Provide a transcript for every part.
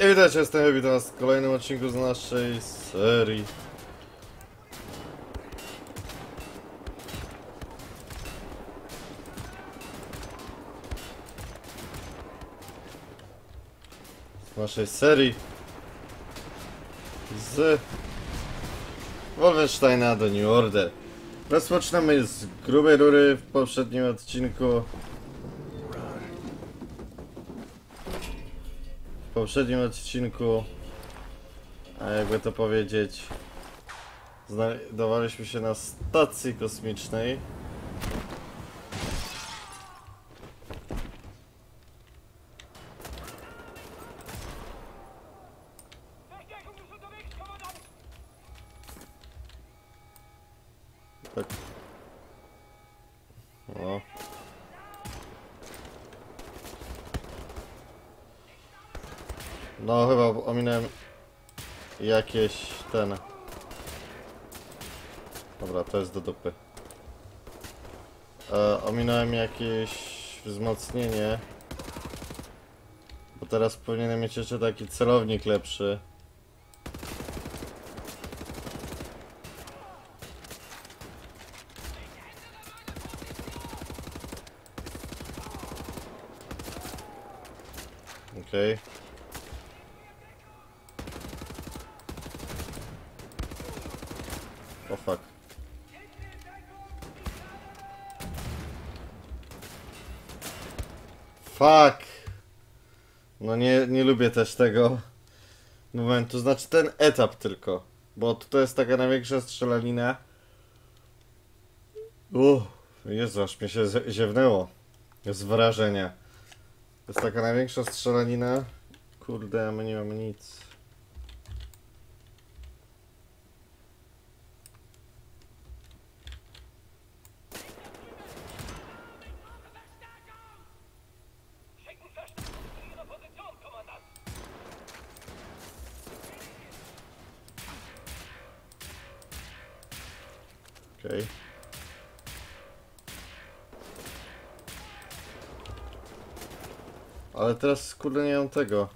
I witajcie, jestem witam was w kolejnym odcinku z naszej serii. Z naszej serii z Wolfensteina do New Order. Rozpoczynamy z grubej rury w poprzednim odcinku. Poprzednim odcinku, a jakby to powiedzieć, znajdowaliśmy się na stacji kosmicznej. Verstärkung ist unterwegs, Kommandant! Tak. O. No chyba ominąłem jakieś ten. Dobra, to jest do dupy. E, ominąłem jakieś wzmocnienie. Bo teraz powinienem mieć jeszcze taki celownik lepszy. Fuck! No nie, nie lubię też tego momentu, znaczy ten etap tylko. Bo to jest taka największa strzelanina. Uff, Jezu, aż mnie się ziewnęło z wrażenia. To jest taka największa strzelanina. Kurde, a my nie mamy nic. Okej. Ale teraz kurde nie mam tego.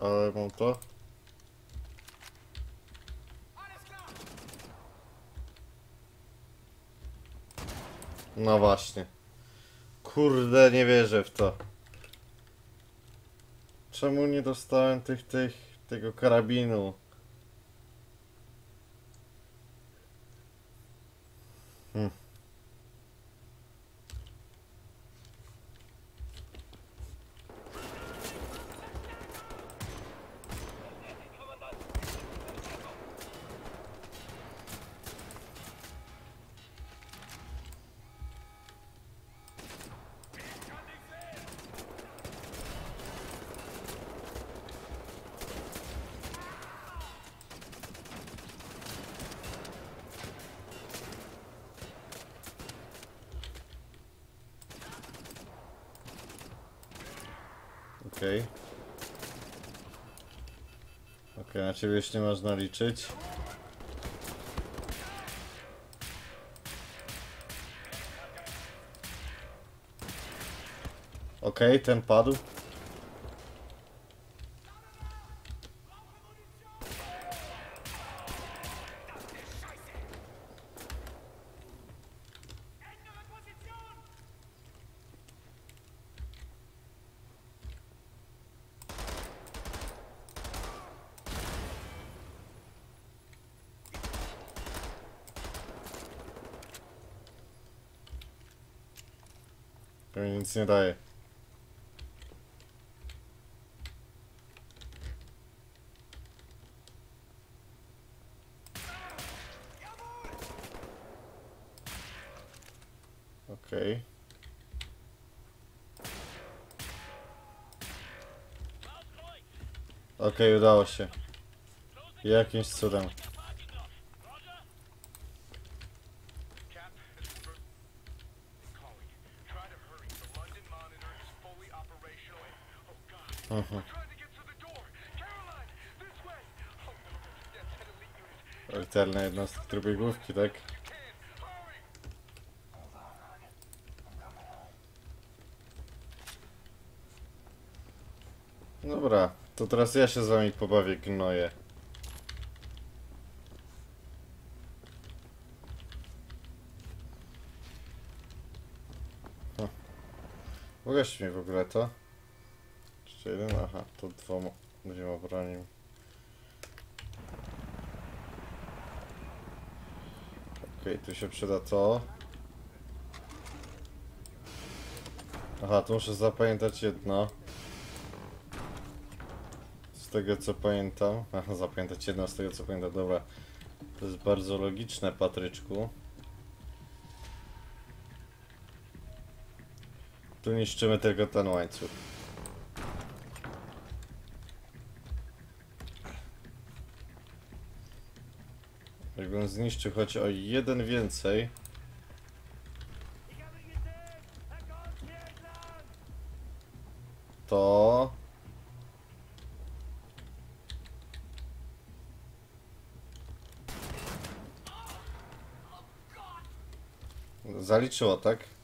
Ale mam to. No właśnie. Kurde, nie wierzę w to. Czemu nie dostałem tych, tych, tego karabinu? Okej. Okej, na ciebie już nie można liczyć. Okej, ten padł. Nic nie daje. Okej. Okej, udało się. Jakimś cudem. Jednostki trójbiegłówki, tak? Dobra, to teraz ja się z wami pobawię gnoje. O. Ugaś mi w ogóle to. Jeszcze jeden? Aha, to dwoma, dwiema bronią. Okej, tu się przyda to. Aha, tu muszę zapamiętać jedno. Z tego co pamiętam. Aha, zapamiętać jedno z tego co pamiętam, dobra. To jest bardzo logiczne, Patryczku. Tu niszczymy tylko ten łańcuch. Jakbym zniszczył choć o jeden więcej. To... Zaliczyło, tak?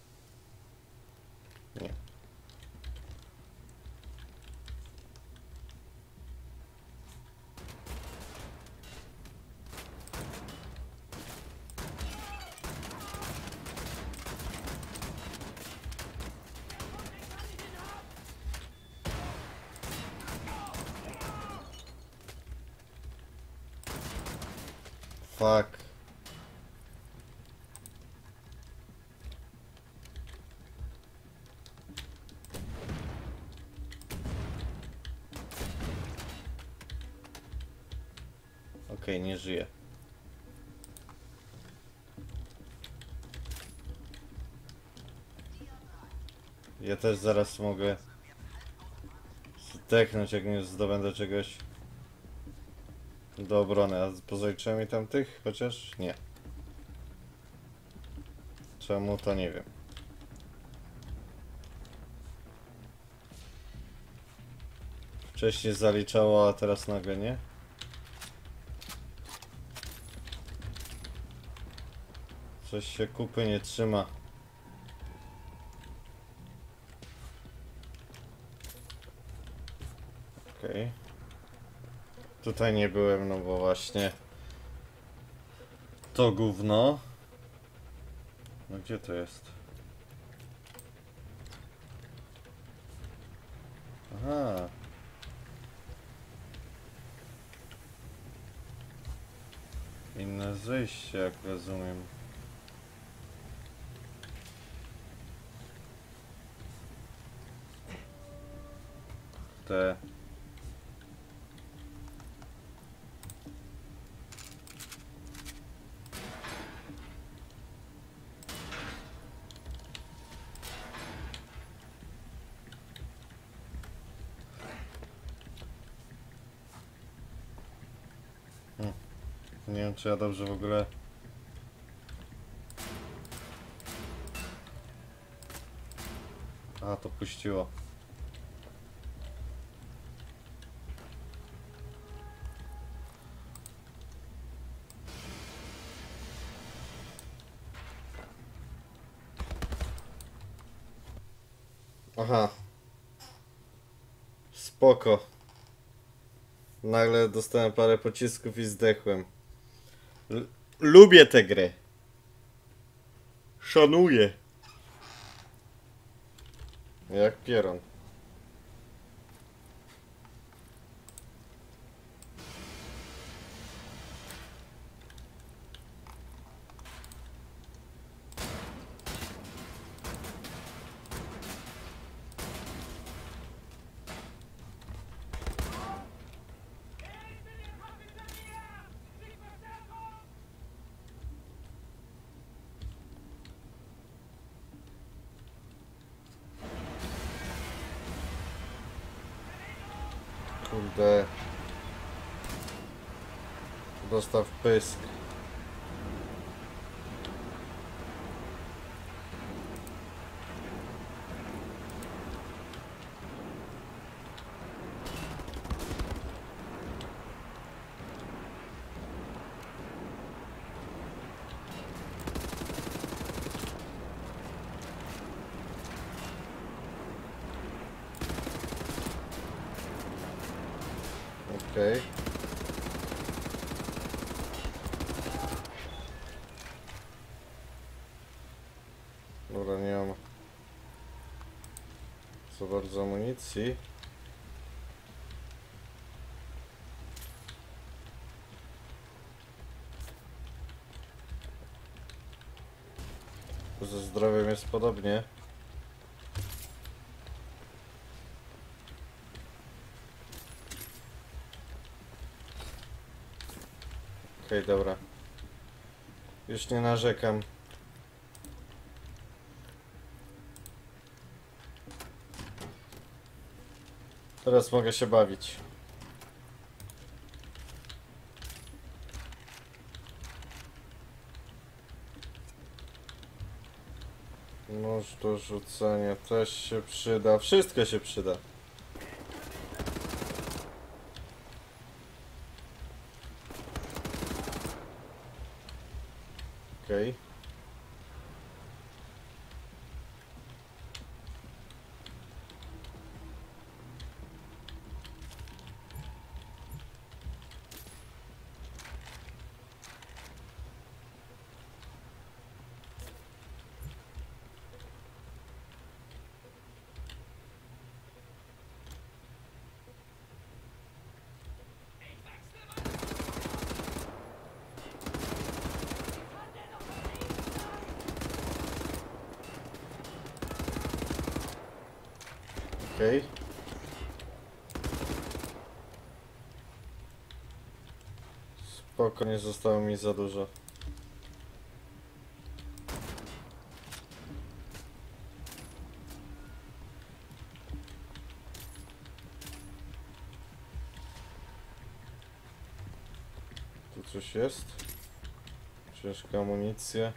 Okej, nie żyje. Ja też zaraz mogę zdechnąć, jak nie zdobędę czegoś do obrony. A pozaliczyłem mi tam tych? Chociaż nie. Czemu to nie wiem. Wcześniej zaliczało, a teraz nagle nie. Coś się kupy nie trzyma. Okej. Tutaj nie byłem, no bo właśnie to gówno. No gdzie to jest? Aha. Inne zejście, jak rozumiem. Te Nie wiem, czy ja dobrze w ogóle. A, to puściło. Aha. Spoko. Nagle dostałem parę pocisków i zdechłem. L- lubię tę grę. Szanuję. Jak pieron. Gustav Pysk za bardzo amunicji. Ze zdrowiem jest podobnie. Okej, dobra. Już nie narzekam. Teraz mogę się bawić. Nóż do rzucenia też się przyda. Wszystko się przyda. Okej. Okej. Spoko, nie zostało mi za dużo. Tu coś jest? Ciężka amunicja.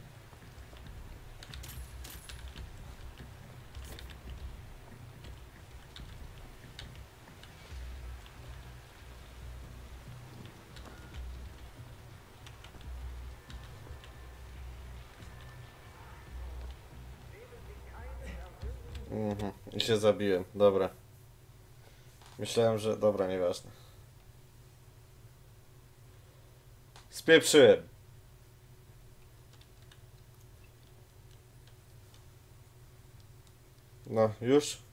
Mhm. I się zabiłem, dobra. Myślałem, że... Dobra, nieważne. Spieprzyłem. No, już?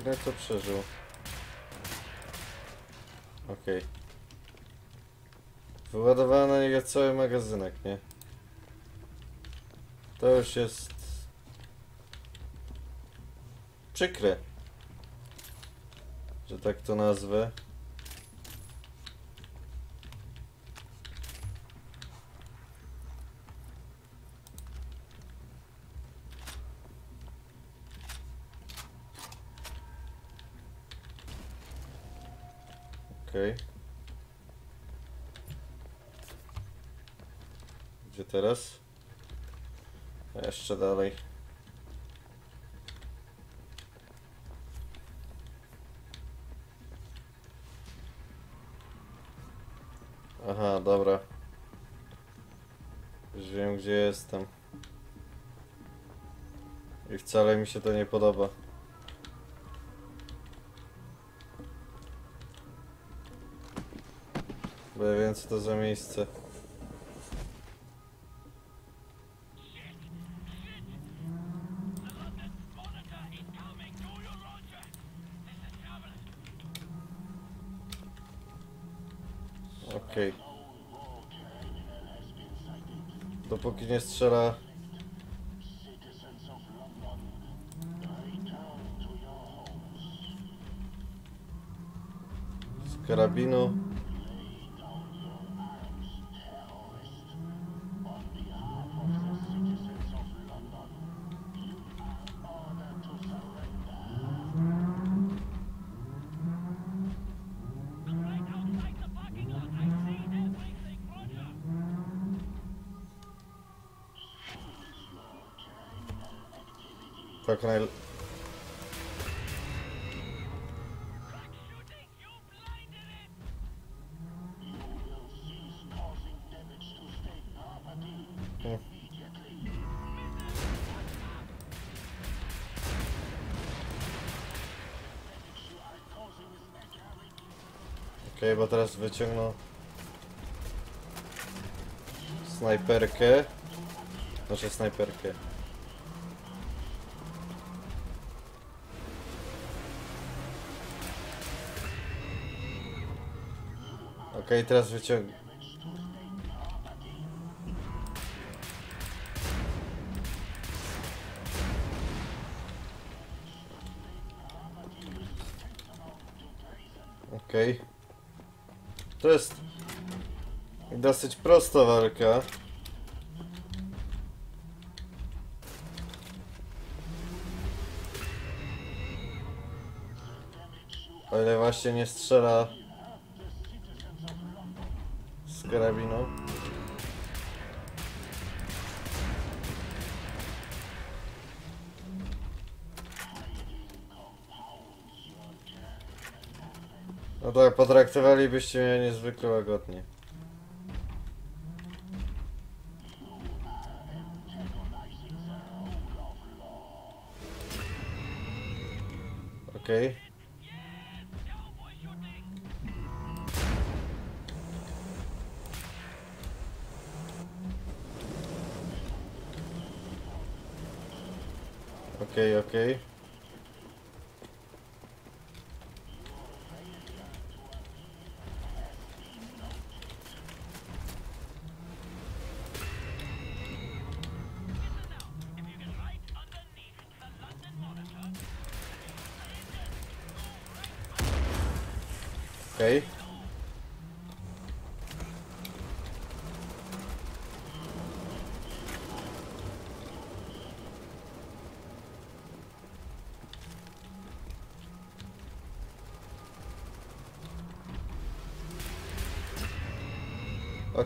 Biegnę to przeżył. Okej. Wyładowałem na niego cały magazynek, nie? To już jest... Przykre. Że tak to nazwę. Okej. Gdzie teraz? Jeszcze dalej. Aha, dobra. Już wiem gdzie jestem. I wcale mi się to nie podoba. Wiem co to za miejsce. Okej. Dopóki nie strzela... Z karabinu. Naj... Hmm. Okej, bo teraz wyciągną snajperkę. Znaczy snajperkę. Okej, teraz wyciąg... Okej. To jest dosyć prosta walka. O ile właśnie nie strzela karabinu. No tak, potraktowalibyście mnie niezwykle łagodnie. Okej. Okej, okej. Okej.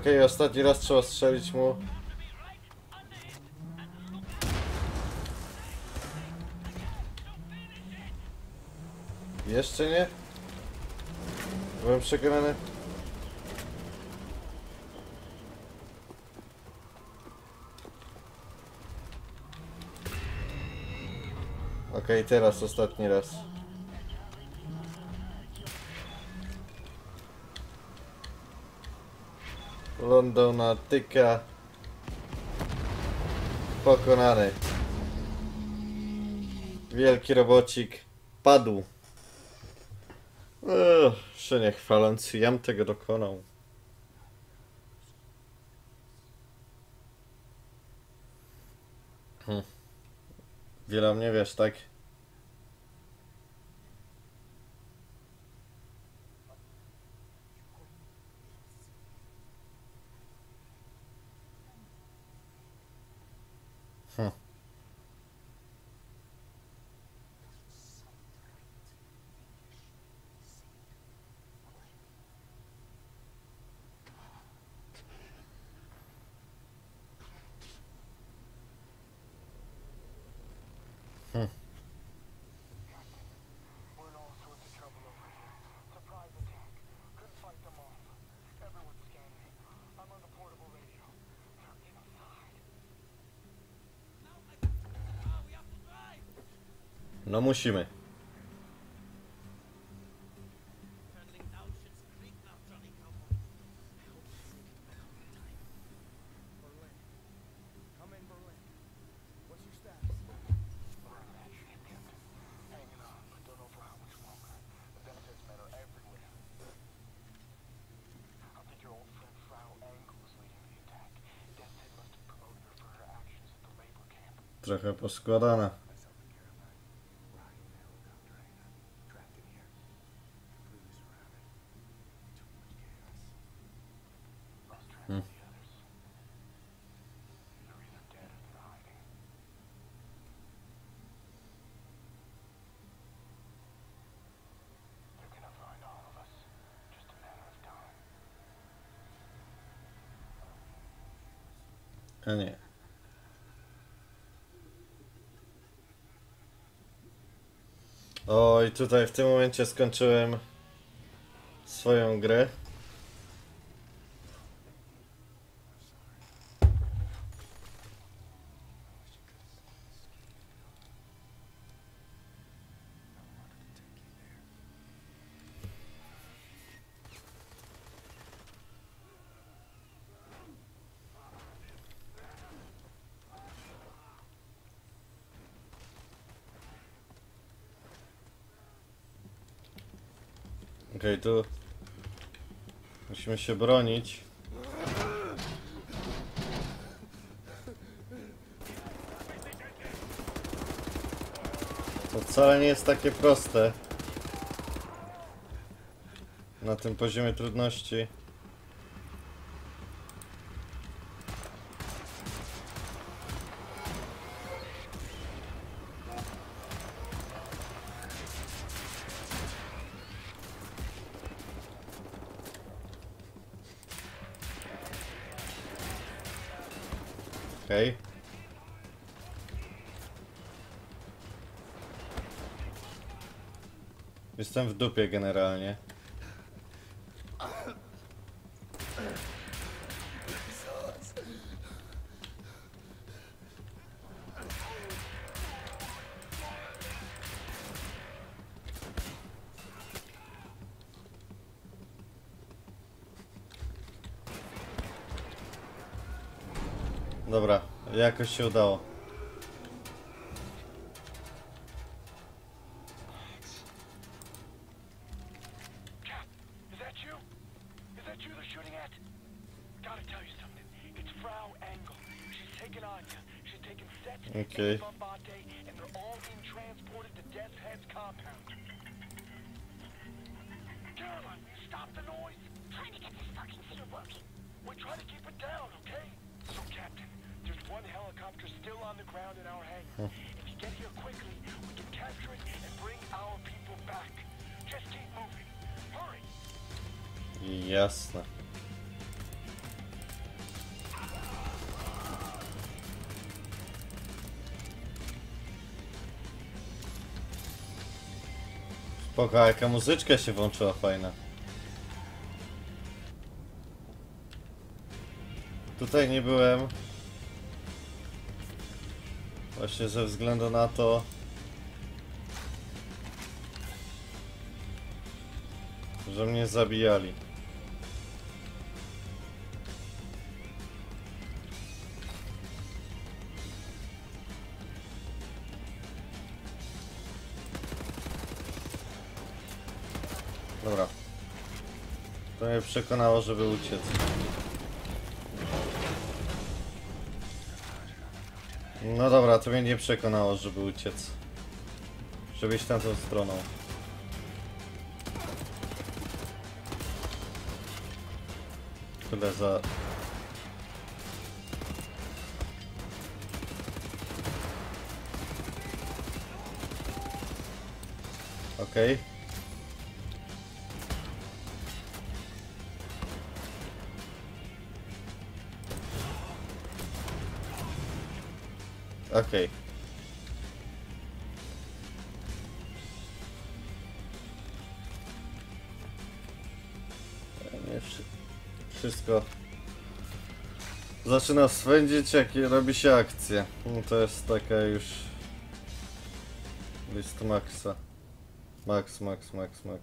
Okej, ostatni raz trzeba strzelić mu. Jeszcze nie? Byłem przekonany. Okej, teraz ostatni raz. London natyka. Pokonany. Wielki robocik padł. Ech, że nie chwaląc, tego dokonał. Hm. Wiele mnie wiesz, tak? Labor camp. Trochę poskładana. A nie. Oj, tutaj w tym momencie skończyłem swoją grę. Się bronić. To wcale nie jest takie proste. Na tym poziomie trudności. Okej. Jestem w dupie generalnie. Jakoś się udało. Cap, Jasne. Spoko, jaka muzyczka się włączyła fajna. Tutaj nie byłem. Właśnie ze względu na to, że mnie zabijali. Dobra. To mnie przekonało, żeby uciec. No dobra, to mnie nie przekonało, żeby uciec. Żeby iść tamtą stroną. Tyle za... Okej. Okej. Nie wszystko zaczyna swędzić, jak robi się akcja. No to jest taka już list maxa. Max, max, max, max.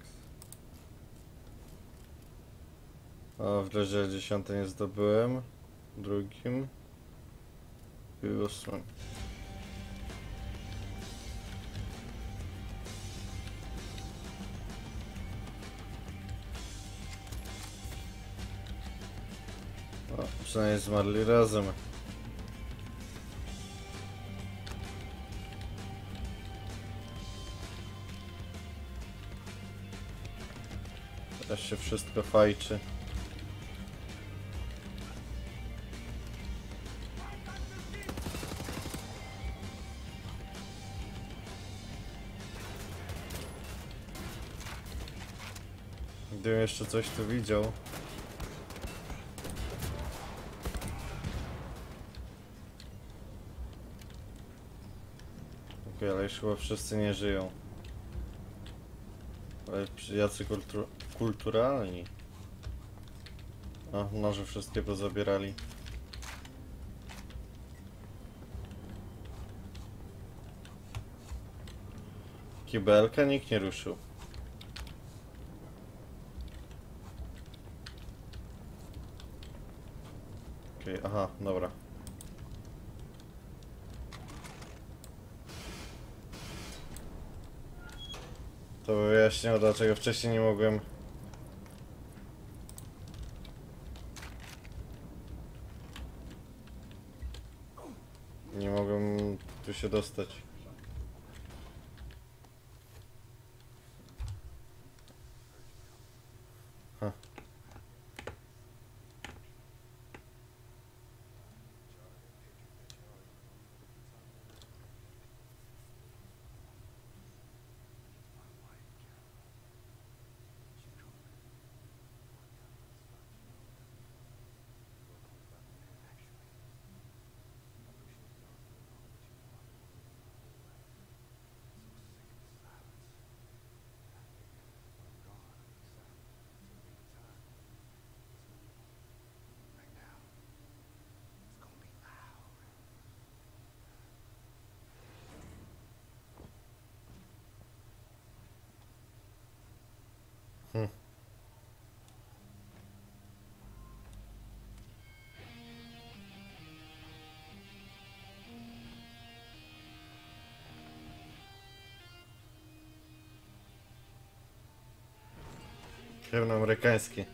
O, w razie 10 nie zdobyłem. Drugim. I przynajmniej zmarli razem. Teraz się wszystko fajczy. Gdybym jeszcze coś tu widział. Już chyba wszyscy nie żyją. Ale jacy kultu kulturalni. A, noże wszystkie pozabierali. Kibelka nikt nie ruszył. Okej, aha, dobra. Wyjaśniało dlaczego wcześniej nie mogłem Nie mogłem tu się dostać. Hymn amerykański.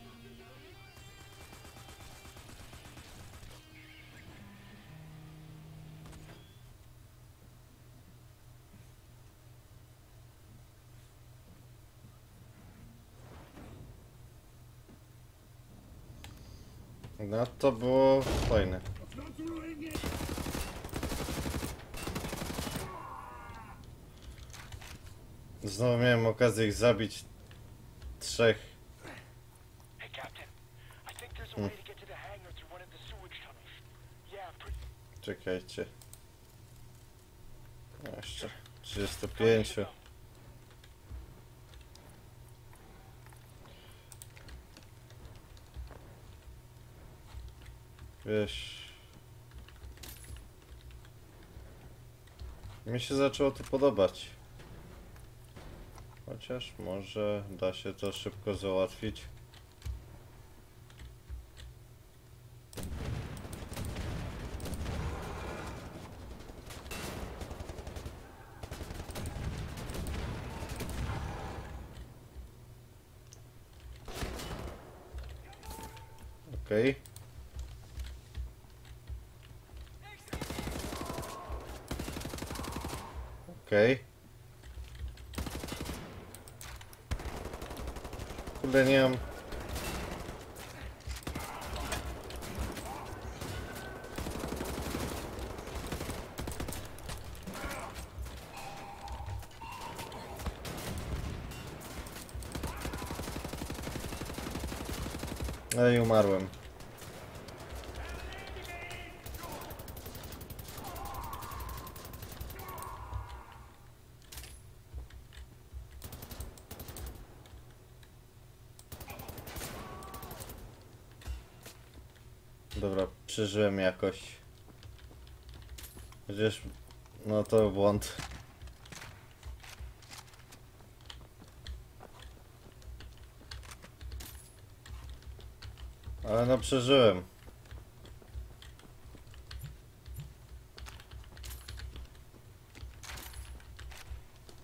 No to było fajne. Znowu miałem okazję ich zabić trzech. Czekajcie. Jeszcze 35. Wiesz. Mi się zaczęło to podobać. Chociaż może da się to szybko załatwić. Okej. Okej. Kurde, nie mam... No i umarłem. Dobra, przeżyłem jakoś. Chociaż... No to błąd. Ale no przeżyłem.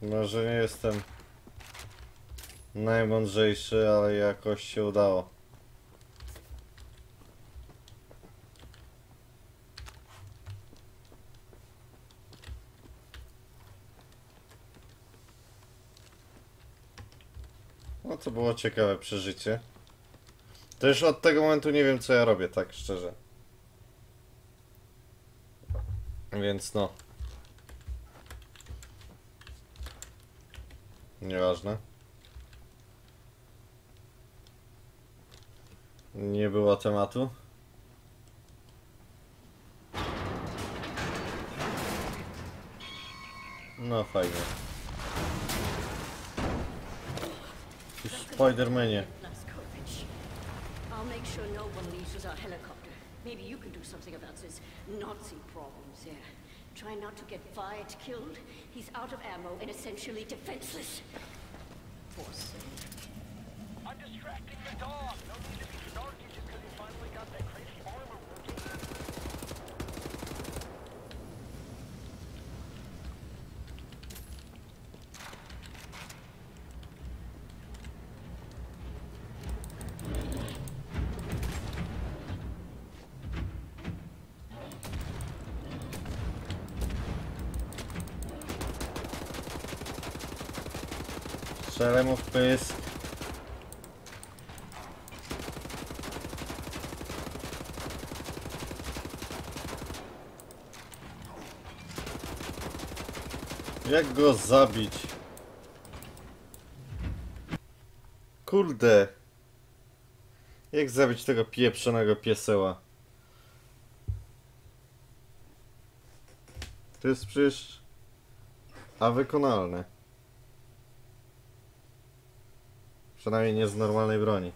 Może nie jestem najmądrzejszy, ale jakoś się udało. Było ciekawe przeżycie. To już od tego momentu nie wiem co ja robię, tak szczerze. Więc no. Nieważne. Nie było tematu. No fajnie. Spidermanie. Blazkowicz. I'll make sure no one leaves with our helicopter. Maybe you can do something about this Nazi problems there. Try not to get Wyatt killed. He's out of ammo and essentially defenseless. Poor thing. I'm distracting the dog. No need to be snarky just because he finally got that Strzelę mu w pysk. Jak go zabić? Kurde. Jak zabić tego pieprzonego pieseła? To jest przecież... A wykonalne. Przynajmniej nie z normalnej broni.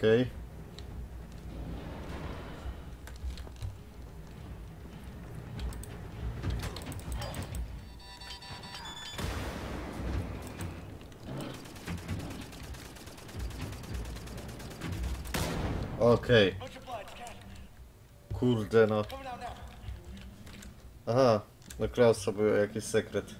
Okay. Okay. Kurde no. Aha, no Klaus to był jakiś sekret.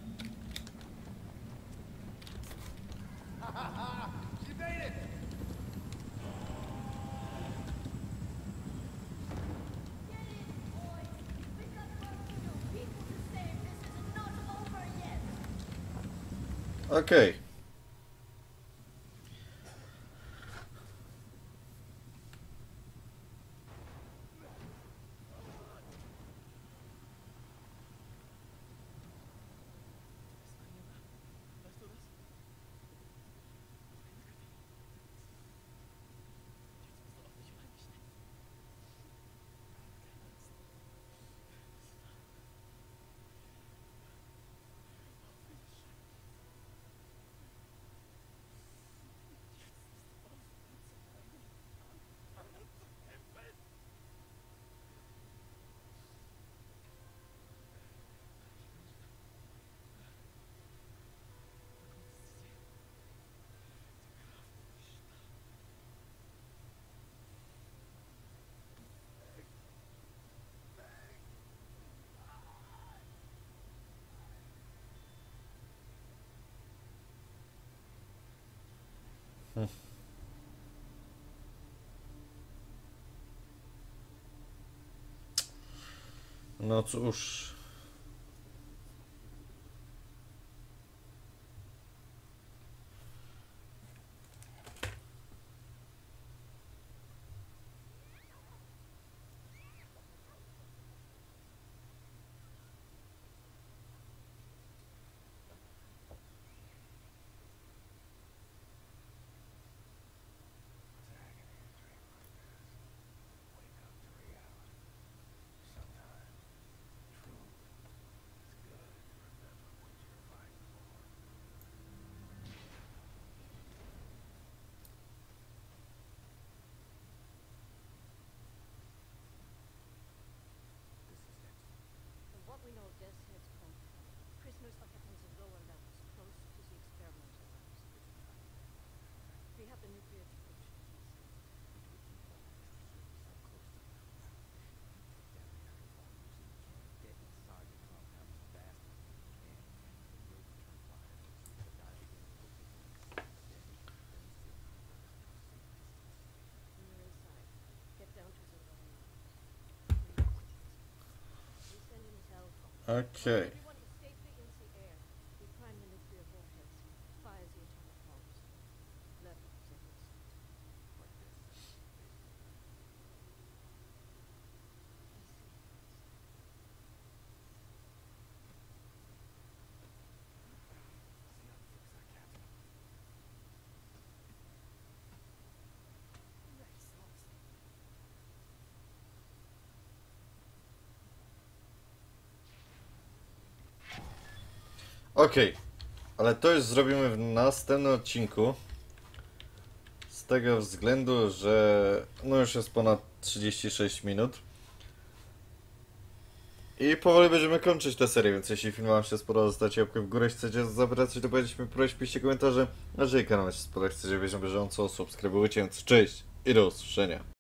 Okay. No cóż. Okay. Okej, ale to już zrobimy w następnym odcinku. Z tego względu, że no już jest ponad 36 minut. I powoli będziemy kończyć tę serię, więc jeśli film Wam się spodobał, zostawcie łapkę w górę, jeśli chcecie do powiedzieć mi, proszę piszcie komentarze. Jeżeli kanał się spodobał, chcecie wiedzieć na bieżąco, subskrybujcie, więc cześć i do usłyszenia.